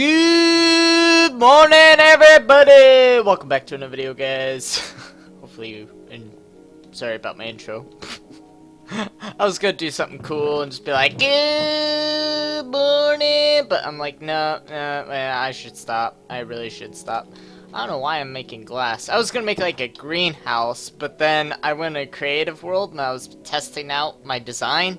Good morning, everybody! Welcome back to another video, guys. Hopefully you... And sorry about my intro. I was gonna do something cool and just be like, Good morning! But I'm like, no, no, I should stop. I really should stop. I don't know why I'm making glass. I was gonna make like a greenhouse, but then I went to Creative World and I was testing out my design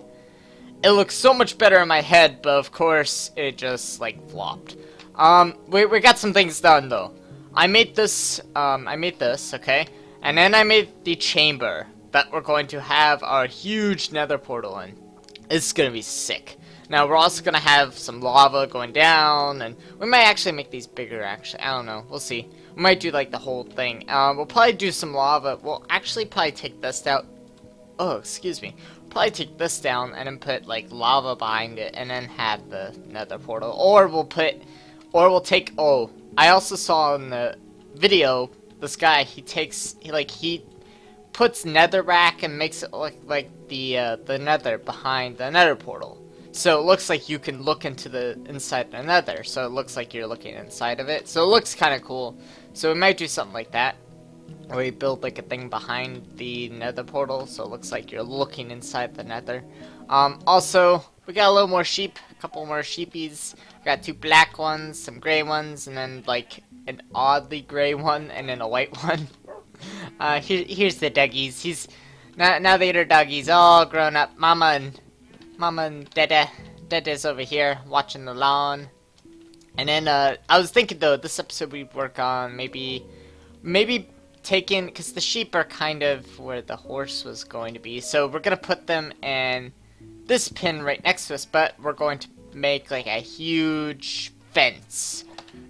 it looks so much better in my head, but of course, it just, like, flopped. Um, we, we got some things done, though. I made this, um, I made this, okay? And then I made the chamber that we're going to have our huge nether portal in. It's gonna be sick. Now, we're also gonna have some lava going down, and we might actually make these bigger, actually. I don't know. We'll see. We might do, like, the whole thing. Um, we'll probably do some lava. We'll actually probably take this out. Oh, excuse me probably take this down and then put like lava behind it and then have the nether portal. Or we'll put, or we'll take, oh, I also saw in the video, this guy, he takes, he like, he puts netherrack and makes it look like the, uh, the nether behind the nether portal. So it looks like you can look into the inside the nether. So it looks like you're looking inside of it. So it looks kind of cool. So we might do something like that Where we build like a thing behind the nether portal so it looks like you're looking inside the nether um, also we got a little more sheep couple more sheepies. We got two black ones some gray ones and then like an oddly gray one and then a white one. Uh, here, here's the doggies. He's now, now the other doggies all grown up. Mama and mama and dada dada's over here watching the lawn. And then uh, I was thinking though this episode we'd work on maybe maybe taking because the sheep are kind of where the horse was going to be. So we're gonna put them in this pin right next to us but we're going to make like a huge fence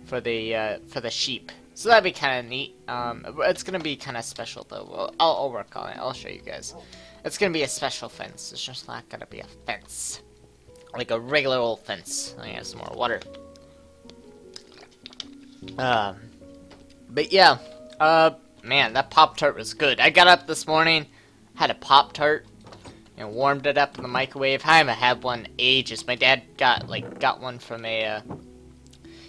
for the uh, for the sheep. So that'd be kind of neat. Um, it's gonna be kind of special though. Well, I'll, I'll work on it. I'll show you guys. It's gonna be a special fence. It's just not gonna be a fence. Like a regular old fence. I have some more water. Um but yeah. Uh Man, that Pop-Tart was good. I got up this morning, had a Pop-Tart, and warmed it up in the microwave. I haven't had one ages. My dad got, like, got one from a, uh,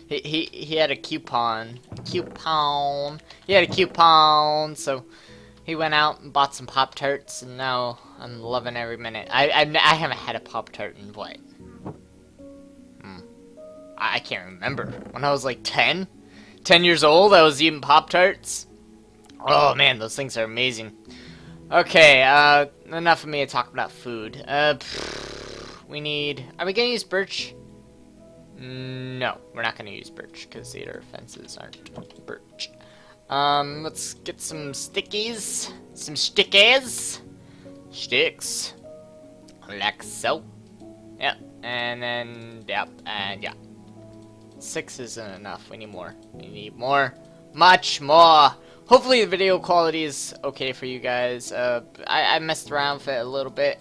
he, he, he had a coupon. Coupon. He had a coupon, so he went out and bought some Pop-Tarts, and now I'm loving every minute. I, I, I haven't had a Pop-Tart in what? Hmm. I, I can't remember. When I was like 10? 10 years old, I was eating Pop-Tarts? Oh man, those things are amazing. Okay, uh, enough of me talking about food. Uh, we need... Are we gonna use birch? No, we're not gonna use birch, because the other fences aren't birch. Um, let's get some stickies. Some stickies. Sticks. Like so. Yep, and then, yep, and yeah. Six isn't enough, we need more. We need more. Much more! Hopefully the video quality is okay for you guys. Uh, I, I, messed around with it a little bit.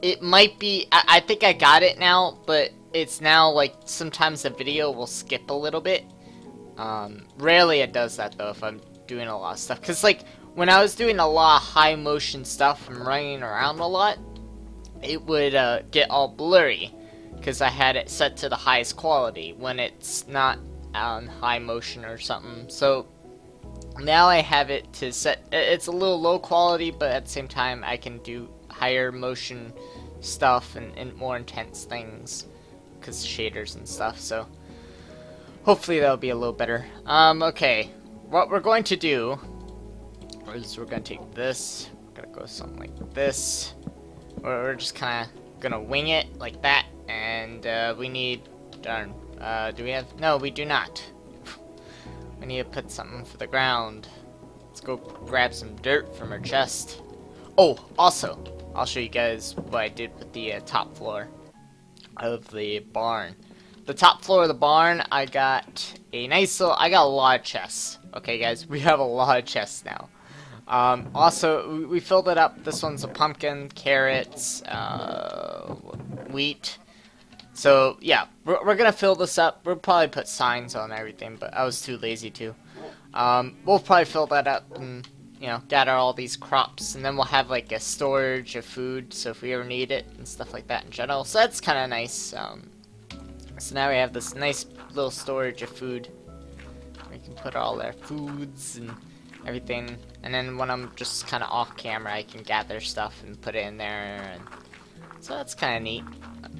It might be, I, I, think I got it now, but it's now like sometimes the video will skip a little bit. Um, rarely it does that though if I'm doing a lot of stuff. Because like when I was doing a lot of high motion stuff and running around a lot, it would uh, get all blurry. Because I had it set to the highest quality when it's not on high motion or something. So now I have it to set, it's a little low quality, but at the same time I can do higher motion stuff and, and more intense things, because shaders and stuff, so hopefully that'll be a little better. Um, okay, what we're going to do is we're going to take this, we're going to go something like this, we're just kind of going to wing it like that, and uh, we need, darn, uh, do we have, no we do not. We need to put something for the ground. Let's go grab some dirt from her chest. Oh, also, I'll show you guys what I did with the uh, top floor of the barn. The top floor of the barn, I got a nice little, I got a lot of chests. Okay, guys, we have a lot of chests now. Um, also, we, we, filled it up. This one's a pumpkin, carrots, uh, wheat, so, yeah, we're, we're gonna fill this up. We'll probably put signs on everything, but I was too lazy to. Um, we'll probably fill that up and, you know, gather all these crops, and then we'll have, like, a storage of food, so if we ever need it, and stuff like that in general. So that's kind of nice. Um, So now we have this nice little storage of food. We can put all our foods and everything. And then when I'm just kind of off camera, I can gather stuff and put it in there. And so that's kind of neat.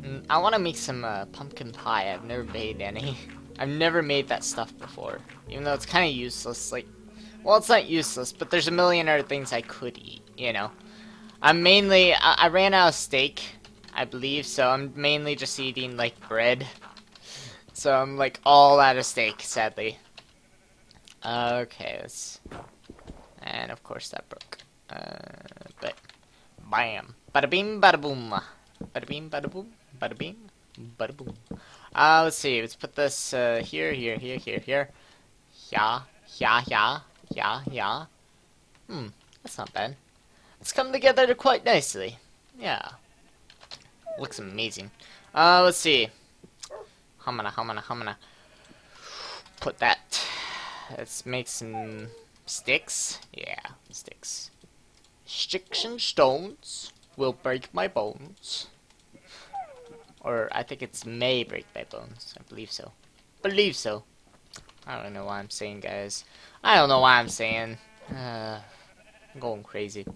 Mm, I want to make some uh, pumpkin pie. I've never made any. I've never made that stuff before. Even though it's kind of useless. Like, well, it's not useless, but there's a million other things I could eat, you know. I'm mainly, I, I ran out of steak, I believe, so I'm mainly just eating, like, bread. So I'm, like, all out of steak, sadly. Okay, let's... And, of course, that broke. Uh, but, bam. Bada bing, bada boom. Bada bing, bada boom. Bada bing, bada boom. Uh, let's see, let's put this, uh, here, here, here, here, here. Yeah, yeah, yeah, yeah, yeah. Hmm, that's not bad. It's come together quite nicely. Yeah. Looks amazing. Uh, let's see. Humana, humana, humana. Put that. Let's make some sticks. Yeah, sticks. Sticks and stones will break my bones. Or I think it's may break my bones. I believe so. Believe so. I don't know what I'm saying, guys. I don't know what I'm saying. Uh, I'm going crazy.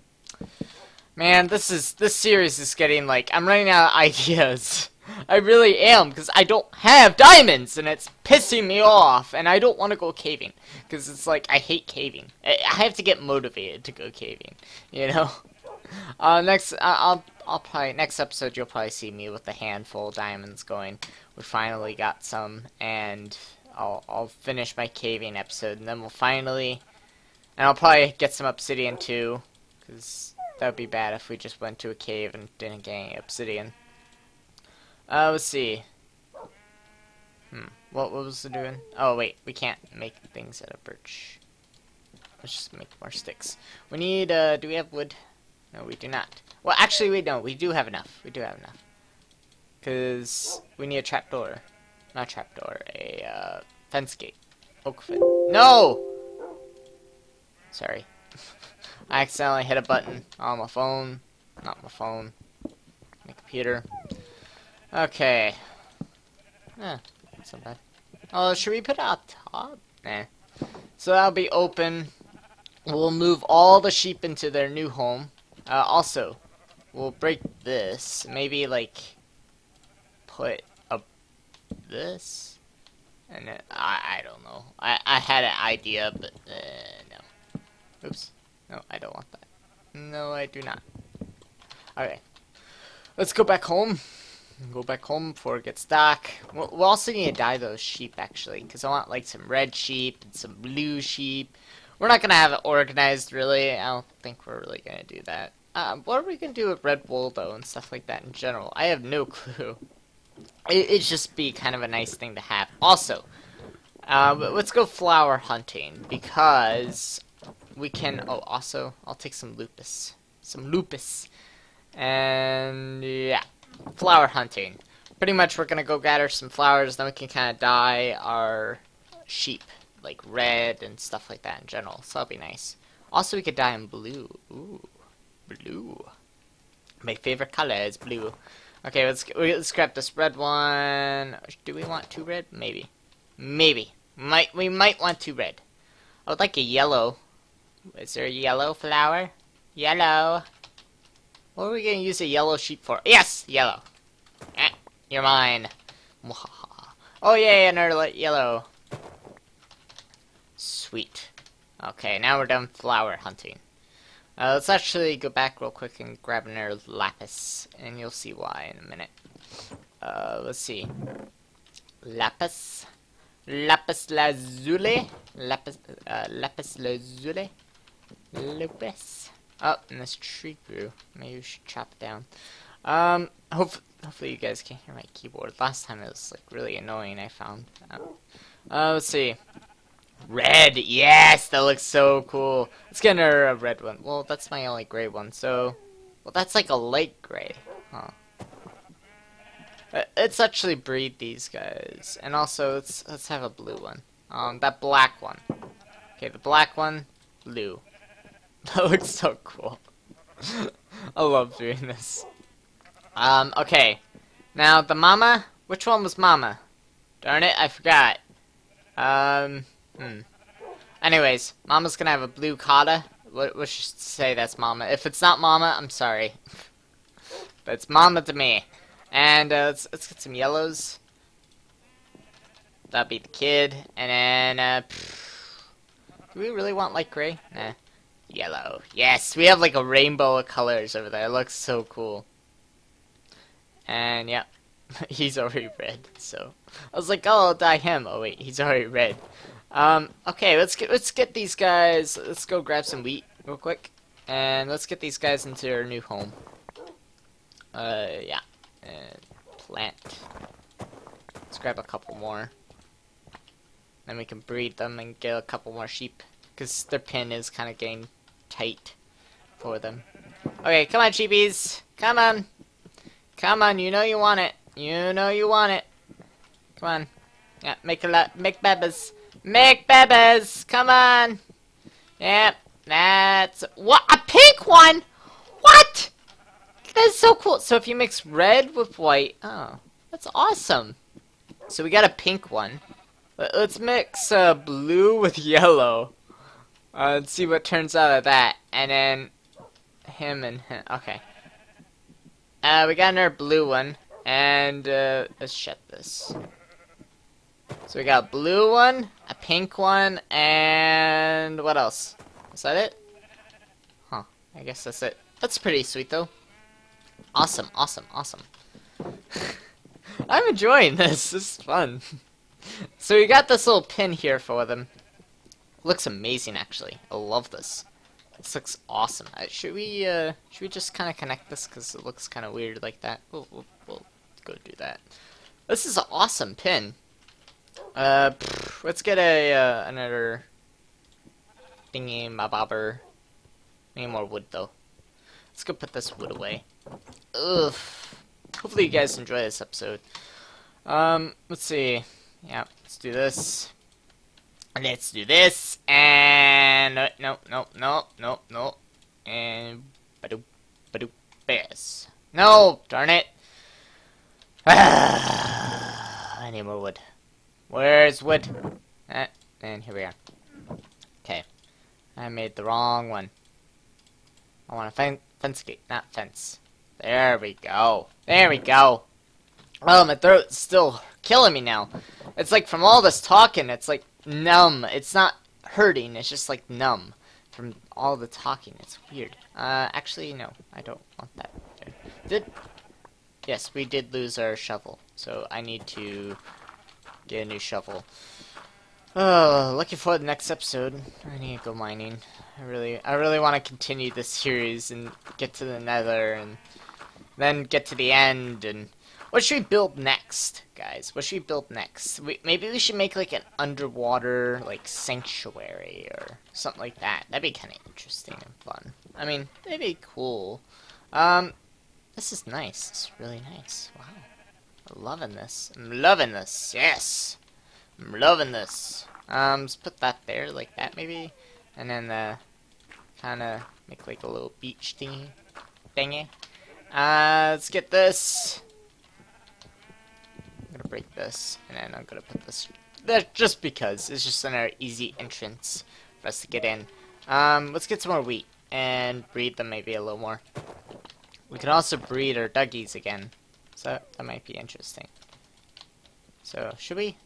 Man, this is this series is getting like I'm running out of ideas. I really am because I don't have diamonds and it's pissing me off and I don't want to go caving because it's like I hate caving. I, I, have to get motivated to go caving, you know. Uh, next, uh, I'll I'll probably next episode you'll probably see me with a handful of diamonds going. We finally got some and I'll I'll finish my caving episode and then we'll finally and I'll probably get some obsidian too because that would be bad if we just went to a cave and didn't get any obsidian. Uh, let's see. Hmm. What, what was it doing? Oh, wait. We can't make things out of birch. Let's just make more sticks. We need, uh, do we have wood? No, we do not. Well, actually, we don't. We do have enough. We do have enough. Because we need a trapdoor. Not a trapdoor. A, uh, fence gate. Oak fence. No! Sorry. I accidentally hit a button on my phone. Not my phone. My computer. Okay. Eh, that's bad. Oh, should we put it up top? Eh. So that'll be open. We'll move all the sheep into their new home. Uh, also, we'll break this. Maybe, like, put a this? And I, I don't know. I, I had an idea, but, uh, no. Oops. No, I don't want that. No, I do not. Alright. Let's go back home. Go back home before it gets dark. We'll, we'll also need to dye those sheep, actually. Because I want, like, some red sheep and some blue sheep. We're not going to have it organized, really. I don't think we're really going to do that. Um, what are we to do with red though, and stuff like that in general? I have no clue. It, it'd just be kind of a nice thing to have. Also, uh, let's go flower hunting, because we can, oh, also, I'll take some lupus. Some lupus. And, yeah, flower hunting. Pretty much we're going to go gather some flowers, then we can kind of dye our sheep, like red and stuff like that in general. So that'll be nice. Also, we could dye them blue. Ooh, blue. My favorite color is blue. Okay, let's let's grab this red one. Do we want two red? Maybe. Maybe. Might we might want two red. I would like a yellow is there a yellow flower? Yellow. What are we going to use a yellow sheep for? Yes! Yellow. Eh, you're mine. Oh, yay, another yellow. Sweet. Okay, now we're done flower hunting. Uh, let's actually go back real quick and grab another lapis, and you'll see why in a minute. Uh, let's see. Lapis. Lapis lazuli. Lapis, uh, lapis lazuli. Lupus. Oh, and this tree grew. Maybe we should chop it down. Um, hope, hopefully you guys can hear my keyboard. Last time it was, like, really annoying, I found. Uh, let's see. Red! Yes! That looks so cool. Let's get another red one. Well, that's my only gray one, so... Well, that's like a light gray. Huh. Uh, let's actually breed these guys. And also, let's, let's have a blue one. Um, that black one. Okay, the black one, blue. That looks so cool. I love doing this. Um, okay. Now, the mama, which one was mama? Darn it, I forgot. Um, hmm. Anyways, Mama's gonna have a blue kata. What, what should say that's Mama? If it's not Mama, I'm sorry. but it's Mama to me. And uh, let's, let's get some yellows. That'd be the kid. And then, uh, do we really want light gray? Nah. Yellow. Yes, we have like a rainbow of colors over there. It looks so cool. And, yeah. he's already red, so I was like, oh, I'll dye him. Oh wait, he's already red. Um, okay, let's get let's get these guys. Let's go grab some wheat real quick, and let's get these guys into their new home. Uh, yeah, and plant. Let's grab a couple more. Then we can breed them and get a couple more sheep, because their pen is kind of getting tight for them. Okay, come on, sheepies, come on, come on. You know you want it. You know you want it. Come on. Yeah, make a lot. Make bebas. Make bebas. Come on. Yep. That's what a pink one. What? That's so cool. So if you mix red with white, oh, that's awesome. So we got a pink one. Let's mix uh, blue with yellow. Uh, let's see what turns out of that. And then him and him. Okay. Uh, we got another blue one. And uh, let's shut this. So we got a blue one, a pink one, and what else? Is that it? Huh, I guess that's it. That's pretty sweet though. Awesome, awesome, awesome. I'm enjoying this. This is fun. so we got this little pin here for them. Looks amazing actually. I love this. This looks awesome. Uh, should we uh, should we just kind of connect this because it looks kind of weird like that? We'll, we'll, we'll go do that. This is an awesome pin. Uh, pff, let's get a uh, another thingy my bobber. Need more wood though. Let's go put this wood away. Ugh. Hopefully you guys enjoy this episode. Um, let's see. Yeah, let's do this. Let's do this. And no, no, no, no, no, no. And badoop, badoop, yes. No, darn it. I need more wood. Where's wood? Ah, and here we are. Okay. I made the wrong one. I want a fen fence gate, not fence. There we go. There we go. Oh, my throat's still killing me now. It's like from all this talking, it's like numb. It's not hurting, it's just like numb from all the talking. It's weird. Uh, actually, no. I don't want that. Did Yes, we did lose our shovel, so I need to get a new shovel. Oh, looking for the next episode. I need to go mining. I really, I really want to continue this series and get to the Nether and then get to the end. And what should we build next, guys? What should we build next? We, maybe we should make like an underwater like sanctuary or something like that. That'd be kind of interesting and fun. I mean, that'd be cool. Um, this is nice. It's really nice. Wow. Loving this. I'm loving this. Yes. I'm loving this. Um, let's put that there, like that maybe. And then, uh, kind of make like a little beach thingy. Thingy. Uh, let's get this. I'm gonna break this. And then I'm gonna put this there just because. It's just another easy entrance for us to get in. Um, let's get some more wheat. And breed them maybe a little more. We can also breed our duggies again. So that might be interesting. So, should we?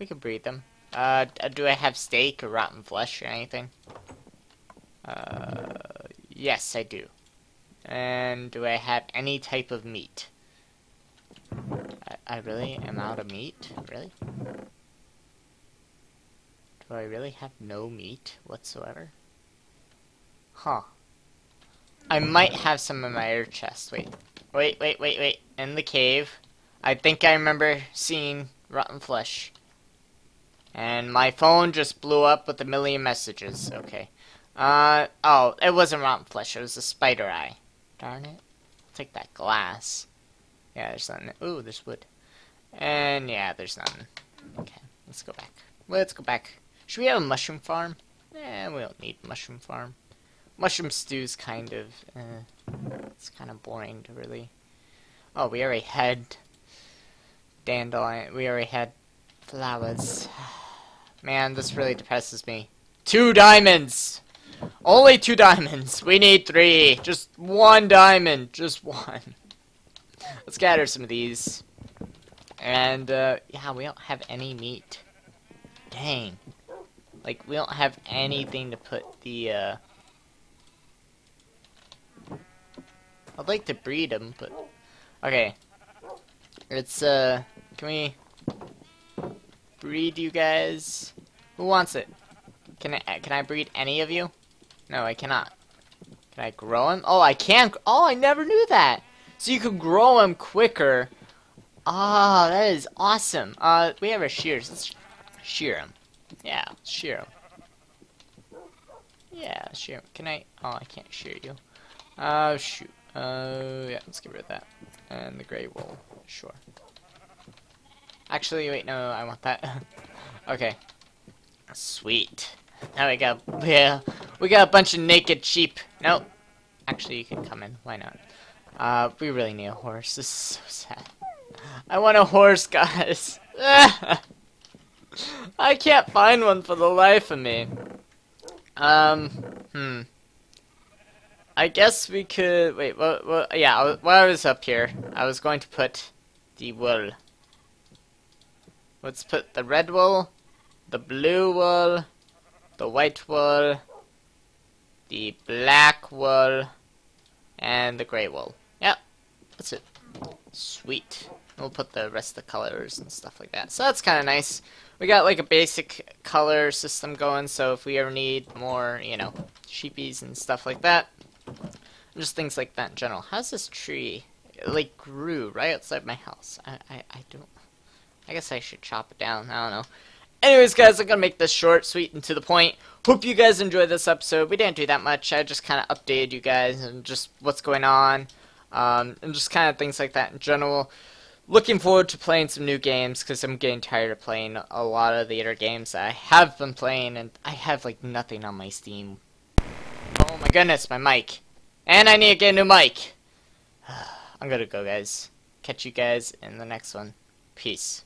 We can breed them. Uh, do I have steak or rotten flesh or anything? Uh, yes, I do. And do I have any type of meat? I, I really am out of meat? Really? Do I really have no meat whatsoever? Huh. I might have some in my air chest. Wait. Wait, wait, wait, wait. In the cave. I think I remember seeing rotten flesh. And my phone just blew up with a million messages. Okay. Uh, oh, it wasn't rotten flesh. It was a spider eye. Darn it. I'll take that glass. Yeah, there's nothing. Ooh, there's wood. And yeah, there's nothing. Okay, let's go back. Let's go back. Should we have a mushroom farm? Eh, we don't need mushroom farm. Mushroom stew's kind of, uh, it's kind of boring to really. Oh, we already had dandelion. We already had flowers. Man, this really depresses me. Two diamonds! Only two diamonds. We need three. Just one diamond. Just one. Let's gather some of these. And, uh, yeah, we don't have any meat. Dang. Like, we don't have anything to put the, uh... I'd like to breed them, but... Okay. It's, uh... Can we... Breed you guys? Who wants it? Can I, can I breed any of you? No, I cannot. Can I grow them? Oh, I can. Oh, I never knew that. So you can grow them quicker. Ah, oh, that is awesome. Uh, we have our shears. Let's shear them. Yeah, shear them. Yeah, shear. Can I? Oh, I can't shear you. Oh, shoot. Uh, yeah, let's get rid of that. And the gray wool. Sure. Actually, wait, no, I want that. okay. Sweet. Now we got, yeah, we got a bunch of naked sheep. Nope. Actually, you can come in. Why not? Uh, we really need a horse. This is so sad. I want a horse, guys. I can't find one for the life of me. Um, hmm. I guess we could, wait, well, well yeah, while I was up here, I was going to put the wool. Let's put the red wool, the blue wool, the white wool, the black wool, and the gray wool. Yep, that's it. Sweet. We'll put the rest of the colors and stuff like that. So that's kind of nice. We got like a basic color system going, so if we ever need more, you know, sheepies and stuff like that, just things like that in general. How's this tree? Like grew right outside my house. I, I, I don't. I guess I should chop it down. I don't know. Anyways, guys, I'm gonna make this short, sweet, and to the point. Hope you guys enjoyed this episode. We didn't do that much. I just kind of updated you guys and just what's going on, um, and just kind of things like that in general. Looking forward to playing some new games because I'm getting tired of playing a lot of the other games I have been playing, and I have like nothing on my Steam. Oh my goodness, my mic. And I need to get a new mic. I'm gonna go, guys. Catch you guys in the next one. Peace.